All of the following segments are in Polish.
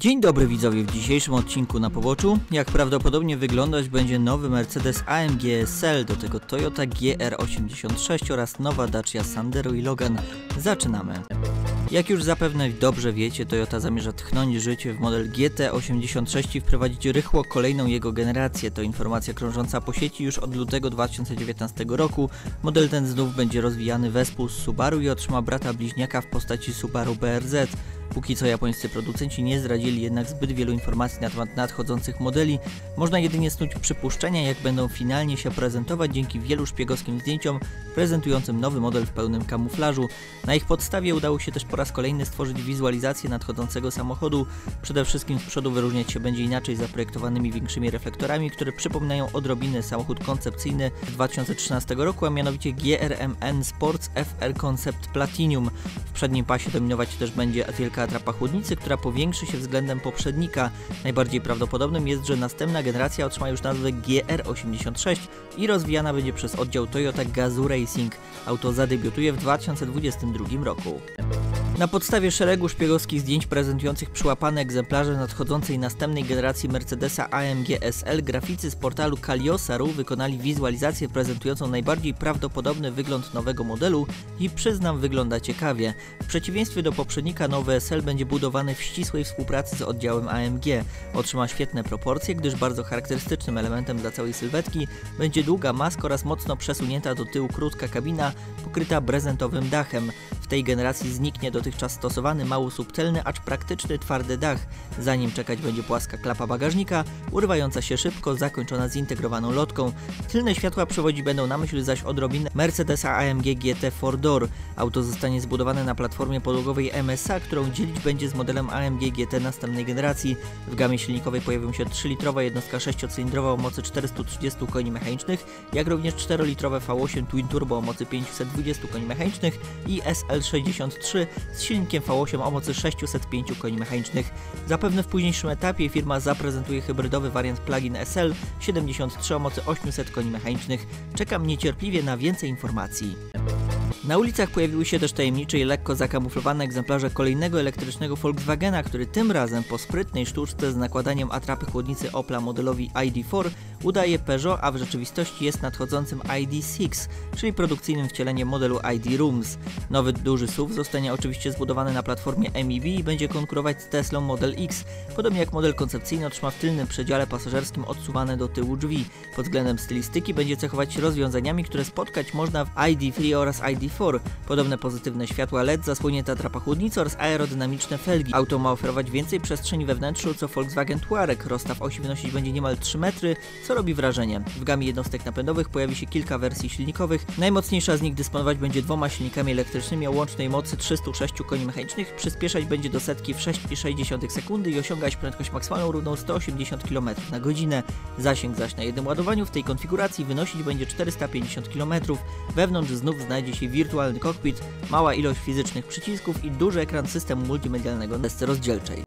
Dzień dobry widzowie, w dzisiejszym odcinku na poboczu, jak prawdopodobnie wyglądać będzie nowy Mercedes AMG SL, do tego Toyota GR86 oraz nowa Dacia Sandero i Logan. Zaczynamy. Jak już zapewne dobrze wiecie, Toyota zamierza tchnąć życie w model GT86 i wprowadzić rychło kolejną jego generację. To informacja krążąca po sieci już od lutego 2019 roku. Model ten znów będzie rozwijany wespół z Subaru i otrzyma brata bliźniaka w postaci Subaru BRZ. Póki co japońscy producenci nie zdradzili jednak zbyt wielu informacji na temat nadchodzących modeli, można jedynie snuć przypuszczenia jak będą finalnie się prezentować dzięki wielu szpiegowskim zdjęciom prezentującym nowy model w pełnym kamuflażu. Na ich podstawie udało się też po raz kolejny stworzyć wizualizację nadchodzącego samochodu. Przede wszystkim z przodu wyróżniać się będzie inaczej zaprojektowanymi większymi reflektorami, które przypominają odrobinę samochód koncepcyjny z 2013 roku, a mianowicie GRMN Sports FR Concept Platinum. W przednim pasie dominować też będzie wielka atrapa chłodnicy, która powiększy się względem poprzednika. Najbardziej prawdopodobnym jest, że następna generacja otrzyma już nazwę GR86 i rozwijana będzie przez oddział Toyota Gazoo Racing. Auto zadebiutuje w 2022 roku. Na podstawie szeregu szpiegowskich zdjęć prezentujących przyłapane egzemplarze nadchodzącej następnej generacji Mercedesa AMG SL, graficy z portalu Caliosa.ru wykonali wizualizację prezentującą najbardziej prawdopodobny wygląd nowego modelu i przyznam wygląda ciekawie. W przeciwieństwie do poprzednika nowy SL będzie budowany w ścisłej współpracy z oddziałem AMG. Otrzyma świetne proporcje, gdyż bardzo charakterystycznym elementem dla całej sylwetki będzie długa maska oraz mocno przesunięta do tyłu krótka kabina pokryta brezentowym dachem. W tej generacji zniknie dotychczas stosowany mało subtelny, acz praktyczny twardy dach. Za nim czekać będzie płaska klapa bagażnika, urywająca się szybko, zakończona zintegrowaną lotką. Tylne światła przewodzi będą na myśl zaś odrobinę Mercedesa AMG GT 4-Door. Auto zostanie zbudowane na platformie podłogowej MSA, którą dzielić będzie z modelem AMG GT następnej generacji. W gamie silnikowej pojawią się 3-litrowa jednostka 6-cylindrowa o mocy 430 koni mechanicznych, jak również 4-litrowe V8 Twin Turbo o mocy 520 koni mechanicznych i SL63 z silnikiem V8 o mocy 605 koni mechanicznych. Zapewne w późniejszym etapie firma zaprezentuje hybrydowy wariant plug-in SL 73 o mocy 800 koni mechanicznych. Czekam niecierpliwie na więcej informacji. Na ulicach pojawiły się też tajemnicze i lekko zakamuflowane egzemplarze kolejnego elektrycznego Volkswagena, który tym razem po sprytnej sztuczce z nakładaniem atrapy chłodnicy Opla modelowi ID4 udaje Peugeot, a w rzeczywistości jest nadchodzącym ID6, czyli produkcyjnym wcieleniem modelu ID Rooms. Nowy duży SUV zostanie oczywiście zbudowany na platformie MEB i będzie konkurować z Teslą Model X, podobnie jak model koncepcyjny otrzyma w tylnym przedziale pasażerskim odsuwane do tyłu drzwi. Pod względem stylistyki będzie cechować się rozwiązaniami, które spotkać można w ID3 oraz ID4. Podobne pozytywne światła LED, zasłonięta trapa chłodnicy oraz aerodynamiczne felgi. Auto ma oferować więcej przestrzeni we wnętrzu co Volkswagen Touareg. Rozstaw osi wynosić będzie niemal 3 metry, co robi wrażenie. W gamie jednostek napędowych pojawi się kilka wersji silnikowych. Najmocniejsza z nich dysponować będzie dwoma silnikami elektrycznymi o łącznej mocy 306 koni mechanicznych, przyspieszać będzie do setki w 6,6 sekundy i osiągać prędkość maksymalną równą 180 km na godzinę. Zasięg zaś na jednym ładowaniu w tej konfiguracji wynosić będzie 450 km. Wewnątrz znów znajdzie się wirtualny kokpit, mała ilość fizycznych przycisków i duży ekran systemu multimedialnego desce rozdzielczej.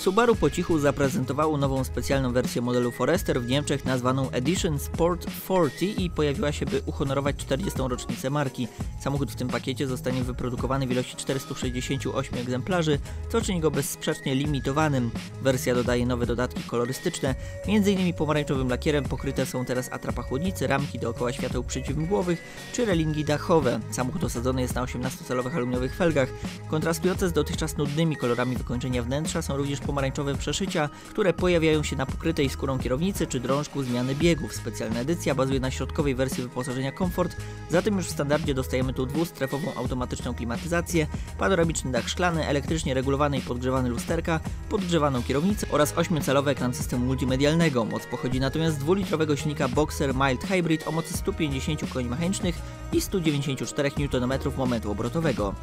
Subaru po cichu zaprezentowało nową specjalną wersję modelu Forester w Niemczech nazwaną Edition Sport 40 i pojawiła się, by uhonorować 40. rocznicę marki. Samochód w tym pakiecie zostanie wyprodukowany w ilości 468 egzemplarzy, co czyni go bezsprzecznie limitowanym. Wersja dodaje nowe dodatki kolorystyczne, m.in. pomarańczowym lakierem pokryte są teraz atrapa chłodnicy, ramki dookoła świateł przeciwmgłowych czy relingi dachowe. Samochód osadzony jest na 18-calowych aluminiowych felgach. Kontrastujące z dotychczas nudnymi kolorami wykończenia wnętrza są również pomarańczowe przeszycia, które pojawiają się na pokrytej skórą kierownicy czy drążku zmiany biegów. Specjalna edycja bazuje na środkowej wersji wyposażenia Comfort, zatem już w standardzie dostajemy tu dwustrefową automatyczną klimatyzację, panoramiczny dach szklany, elektrycznie regulowany i podgrzewany lusterka, podgrzewaną kierownicę oraz 8-calowy ekran systemu multimedialnego. Moc pochodzi natomiast z dwulitrowego silnika Boxer Mild Hybrid o mocy 150 koni mechanicznych i 194 Nm momentu obrotowego.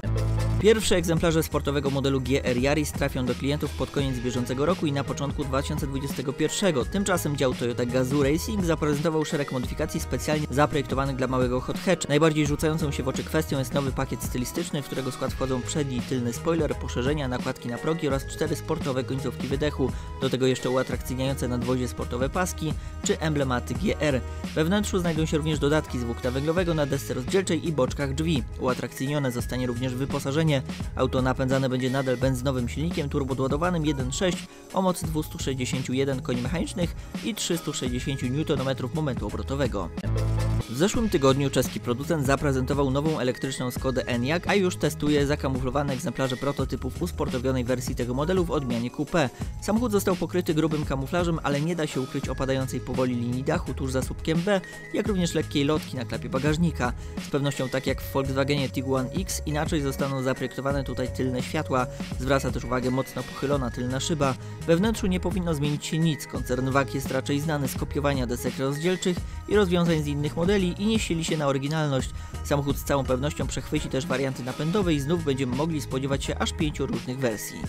Pierwsze egzemplarze sportowego modelu GR Yaris trafią do klientów pod koniec bieżącego roku i na początku 2021. Tymczasem dział Toyota Gazoo Racing zaprezentował szereg modyfikacji specjalnie zaprojektowanych dla małego hot hatch. Najbardziej rzucającą się w oczy kwestią jest nowy pakiet stylistyczny, w którego skład wchodzą przedni i tylny spoiler, poszerzenia, nakładki na progi oraz cztery sportowe końcówki wydechu. Do tego jeszcze uatrakcyjniające nadwozie sportowe paski czy emblematy GR. We wnętrzu znajdą się również dodatki z włókna węglowego na desce rozdzielczej i boczkach drzwi. Uatrakcyjnione zostanie również wyposażenie. Auto napędzane będzie nadal benzynowym silnikiem turbodładowanym 1.6 SN6 o mocy 261 koni mechanicznych i 360 Nm momentu obrotowego. W zeszłym tygodniu czeski producent zaprezentował nową elektryczną Skodę Enyaq, a już testuje zakamuflowane egzemplarze prototypów usportowionej wersji tego modelu w odmianie coupé. Samochód został pokryty grubym kamuflażem, ale nie da się ukryć opadającej powoli linii dachu tuż za słupkiem B, jak również lekkiej lotki na klapie bagażnika. Z pewnością tak jak w Volkswagenie Tiguan X, inaczej zostaną zaprojektowane tutaj tylne światła. Zwraca też uwagę mocno pochylona tylna szyba. We wnętrzu nie powinno zmienić się nic. Koncern WAG jest raczej znany z kopiowania desek rozdzielczych i rozwiązań z innych modeli i nie sili się na oryginalność. Samochód z całą pewnością przechwyci też warianty napędowe i znów będziemy mogli spodziewać się aż pięciu różnych wersji.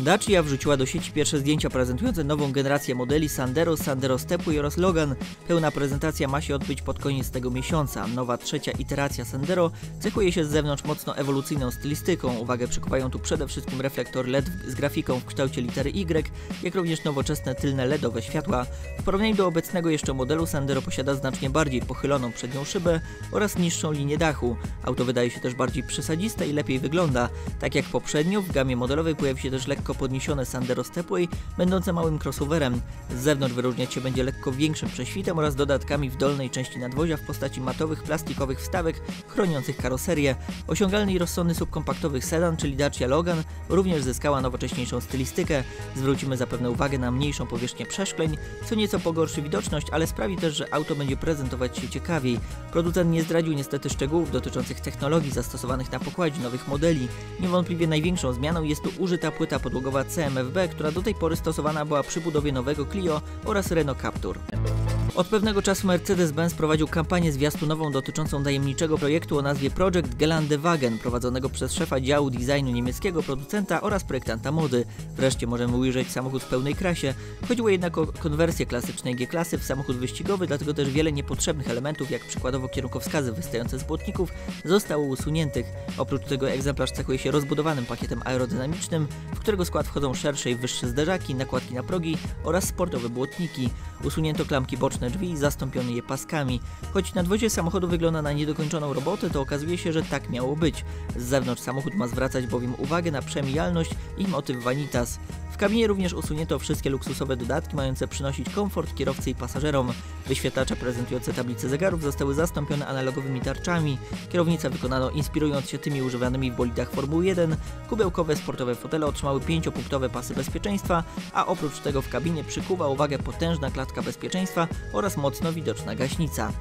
Dacia wrzuciła do sieci pierwsze zdjęcia prezentujące nową generację modeli Sandero, Sandero Stepway oraz Logan. Pełna prezentacja ma się odbyć pod koniec tego miesiąca. Nowa trzecia iteracja Sandero cechuje się z zewnątrz mocno ewolucyjną stylistyką. Uwagę przykuwają tu przede wszystkim reflektor LED z grafiką w kształcie litery Y, jak również nowoczesne tylne LEDowe światła. W porównaniu do obecnego jeszcze modelu Sandero posiada znacznie bardziej pochyloną przednią szybę oraz niższą linię dachu. Auto wydaje się też bardziej przesadziste i lepiej wygląda. Tak jak poprzednio, w gamie modelowej pojawi się też lekko podniesione Sandero Stepway, będące małym crossoverem. Z zewnątrz wyróżniać się będzie lekko większym prześwitem oraz dodatkami w dolnej części nadwozia w postaci matowych, plastikowych wstawek chroniących karoserię. Osiągalny i rozsądny subkompaktowy sedan, czyli Dacia Logan, również zyskała nowocześniejszą stylistykę. Zwrócimy zapewne uwagę na mniejszą powierzchnię przeszkleń, co nieco pogorszy widoczność, ale sprawi też, że auto będzie prezentować się ciekawiej. Producent nie zdradził niestety szczegółów dotyczących technologii zastosowanych na pokładzie nowych modeli. Niewątpliwie największą zmianą jest tu użyta płyta podłogowa CMFB, która do tej pory stosowana była przy budowie nowego Clio oraz Renault Captur. Od pewnego czasu Mercedes-Benz prowadził kampanię zwiastunową dotyczącą tajemniczego projektu o nazwie Project Geländewagen, prowadzonego przez szefa działu designu niemieckiego producenta oraz projektanta mody. Wreszcie możemy ujrzeć samochód w pełnej krasie. Chodziło jednak o konwersję klasycznej G-klasy w samochód wyścigowy, dlatego też wiele niepotrzebnych elementów, jak przykładowo kierunkowskazy wystające z błotników, zostało usuniętych. Oprócz tego egzemplarz cechuje się rozbudowanym pakietem aerodynamicznym, w którego skład wchodzą szersze i wyższe zderzaki, nakładki na progi oraz sportowe błotniki. Usunięto klamki boczne drzwi i zastąpiono je paskami. Choć nadwozie samochodu wygląda na niedokończoną robotę, to okazuje się, że tak miało być. Z zewnątrz samochód ma zwracać bowiem uwagę na przemijalność i motyw vanitas. W kabinie również usunięto wszystkie luksusowe dodatki mające przynosić komfort kierowcy i pasażerom. Wyświetlacze prezentujące tablice zegarów zostały zastąpione analogowymi tarczami. Kierownicę wykonano inspirując się tymi używanymi w bolidach Formuły 1. Kubełkowe sportowe fotele otrzymały pięciopunktowe pasy bezpieczeństwa, a oprócz tego w kabinie przykuwa uwagę potężna klatka bezpieczeństwa oraz mocno widoczna gaśnica.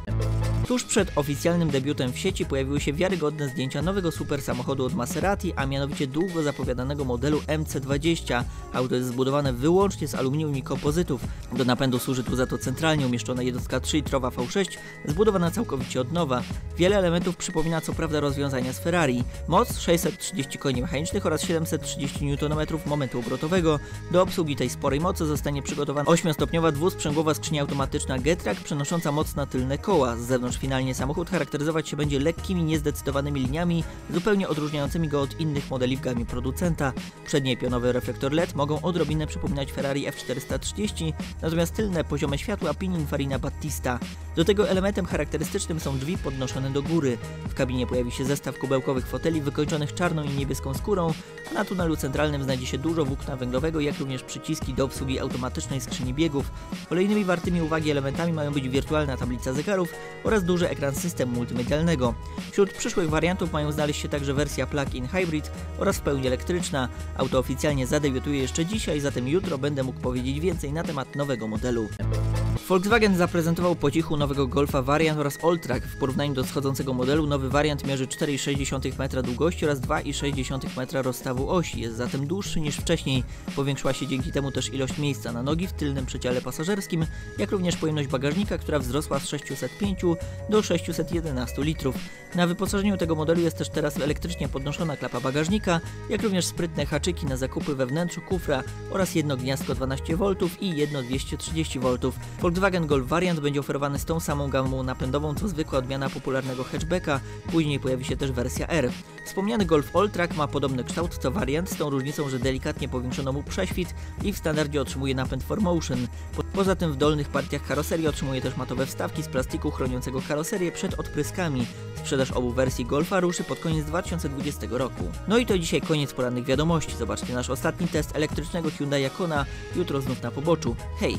Tuż przed oficjalnym debiutem w sieci pojawiły się wiarygodne zdjęcia nowego super samochodu od Maserati, a mianowicie długo zapowiadanego modelu MC20. Auto jest zbudowane wyłącznie z aluminium i kompozytów. Do napędu służy tu za to centralnie umieszczona jednostka 3-litrowa V6, zbudowana całkowicie od nowa. Wiele elementów przypomina co prawda rozwiązania z Ferrari. Moc 630 koni mechanicznych oraz 730 Nm momentu obrotowego. Do obsługi tej sporej mocy zostanie przygotowana 8-stopniowa dwusprzęgłowa skrzynia automatyczna Getrack przenosząca moc na tylne koła. Z zewnątrz finalnie samochód charakteryzować się będzie lekkimi, niezdecydowanymi liniami, zupełnie odróżniającymi go od innych modeli w gamie producenta. Przednie pionowe reflektor LED mogą odrobinę przypominać Ferrari F430, natomiast tylne poziome światła Pininfarina Battista. Do tego elementem charakterystycznym są drzwi podnoszone do góry. W kabinie pojawi się zestaw kubełkowych foteli wykończonych czarną i niebieską skórą, a na tunelu centralnym znajdzie się dużo włókna węglowego, jak również przyciski do obsługi automatycznej skrzyni biegów. Kolejnymi wartymi uwagi elementami mają być wirtualna tablica zegarów oraz duży ekran systemu multimedialnego. Wśród przyszłych wariantów mają znaleźć się także wersja plug-in hybrid oraz w pełni elektryczna. Auto oficjalnie zadebiutuje jeszcze dzisiaj, zatem jutro będę mógł powiedzieć więcej na temat nowego modelu. Volkswagen zaprezentował po cichu nowego Golfa Variant oraz Alltrack. W porównaniu do schodzącego modelu nowy wariant mierzy 4,6 metra długości oraz 2,6 metra rozstawu osi. Jest zatem dłuższy niż wcześniej. Powiększyła się dzięki temu też ilość miejsca na nogi w tylnym przedziale pasażerskim, jak również pojemność bagażnika, która wzrosła z 605 do 611 litrów. Na wyposażeniu tego modelu jest też teraz elektrycznie podnoszona klapa bagażnika, jak również sprytne haczyki na zakupy we wnętrzu kufra oraz jedno gniazdko 12V i jedno 230V. Volkswagen Golf Variant będzie oferowany z tą samą gamą napędową co zwykła odmiana popularnego hatchbacka, później pojawi się też wersja R. Wspomniany Golf Alltrack ma podobny kształt co Variant, z tą różnicą, że delikatnie powiększono mu prześwit i w standardzie otrzymuje napęd 4Motion. Po- Poza tym w dolnych partiach karoserii otrzymuje też matowe wstawki z plastiku chroniącego karoserię przed odpryskami. Sprzedaż obu wersji Golfa ruszy pod koniec 2020 roku. No i to dzisiaj koniec porannych wiadomości. Zobaczcie nasz ostatni test elektrycznego Hyundai Kona jutro znów na poboczu. Hej!